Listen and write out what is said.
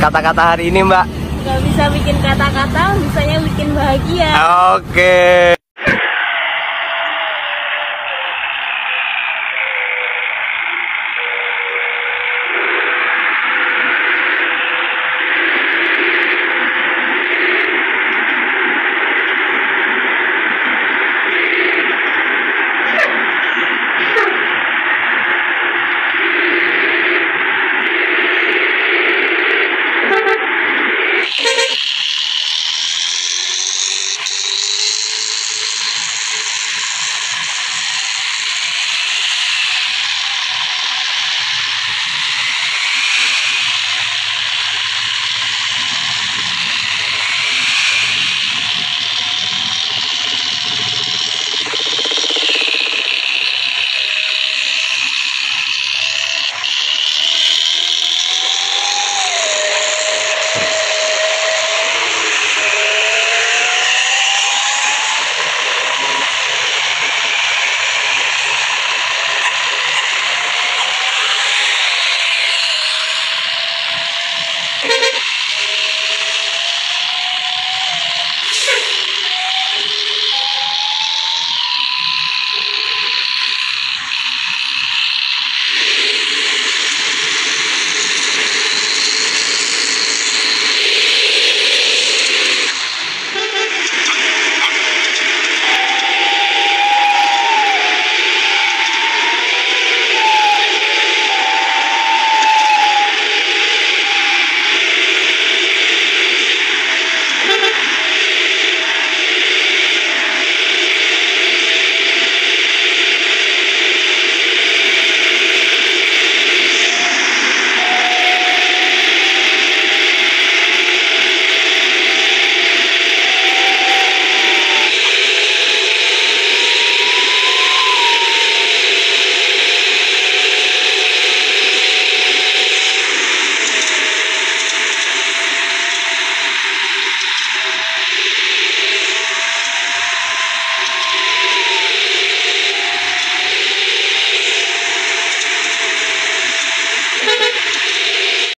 kata-kata hari ini Mbak? Gak bisa bikin kata-kata, bisanya bikin bahagia. Oke.